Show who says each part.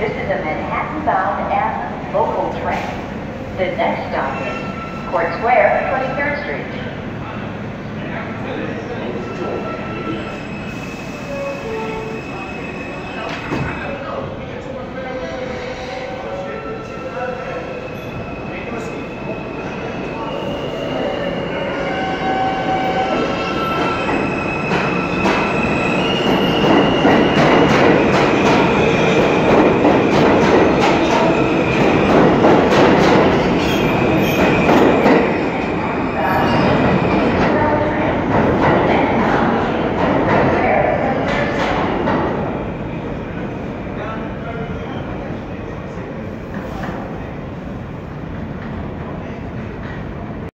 Speaker 1: This is a Manhattan-bound Athens local train. The next stop is Court Square, 23rd Street.